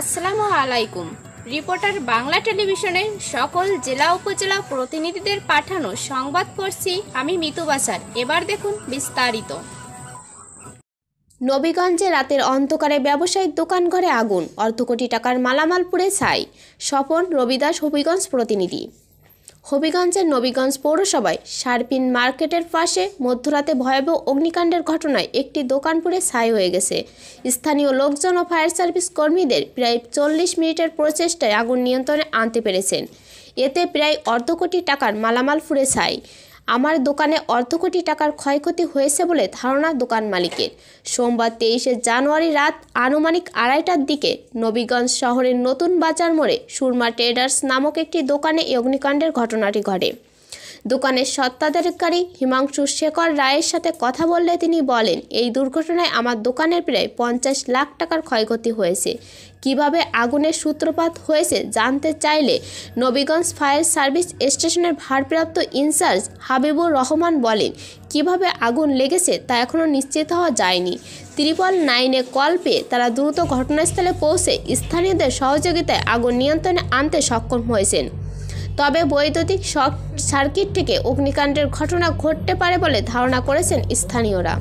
আলাইকুম। রিপোর্টার বাংলা টেলিভিশনে সকল জেলা উপজেলা প্রতিনিধিদের পাঠানো সংবাদ পড়ছি আমি মিতু বাসার। এবার দেখুন বিস্তারিত। নবীগঞ্জে রাতের অন্ধকারে ব্যবসায়িক দোকান ঘরে আগুন। অর্ধ কোটি টাকার মালামাল পুড়ে ছাই। স্বপন রবিদাস হবিগঞ্জ প্রতিনিধি। হবিগঞ্জের নবীগঞ্জ পৌরসভায় সারপিন মার্কেটের পাশে মধ্যরাতে ভয়াবহ অগ্নিকাণ্ডের ঘটনায় একটি দোকান পুড়ে ছাই হয়ে গেছে। স্থানীয় লোকজন ও ফায়ার সার্ভিস কর্মীদের প্রায় চল্লিশ মিনিটের প্রচেষ্টায় আগুন নিয়ন্ত্রণে আনতে পেরেছেন। এতে প্রায় অর্ধ কোটি টাকার মালামাল ফুড়ে ছাই। আমার দোকানে অর্ধ কোটি টাকার ক্ষয়ক্ষতি হয়েছে বলে ধারণা দোকান মালিকের। সোমবার তেইশে জানুয়ারি রাত আনুমানিক আড়াইটার দিকে নবীগঞ্জ শহরের নতুন বাজার মোড়ে সুরমা ট্রেডার্স নামক একটি দোকানে অগ্নিকাণ্ডের ঘটনাটি ঘটে। দোকানের সত্ত্বাধিকারী হিমাংশু শেখর রায়ের সাথে কথা বললে তিনি বলেন, এই দুর্ঘটনায় আমার দোকানের প্রায় পঞ্চাশ লাখ টাকার ক্ষয়ক্ষতি হয়েছে। কীভাবে আগুনের সূত্রপাত হয়েছে জানতে চাইলে নবীগঞ্জ ফায়ার সার্ভিস স্টেশনের ভারপ্রাপ্ত ইনচার্জ হাবিবুর রহমান বলেন, কীভাবে আগুন লেগেছে তা এখনও নিশ্চিত হওয়া যায়নি। ত্রিপল নাইনে কল পেয়ে তারা দ্রুত ঘটনাস্থলে পৌঁছে স্থানীয়দের সহযোগিতায় আগুন নিয়ন্ত্রণে আনতে সক্ষম হয়েছেন। তবে বৈদ্যুতিক শর্ট সার্কিট থেকে অগ্নিকাণ্ডের ঘটনা ঘটতে পারে বলে ধারণা করেছেন স্থানীয়রা।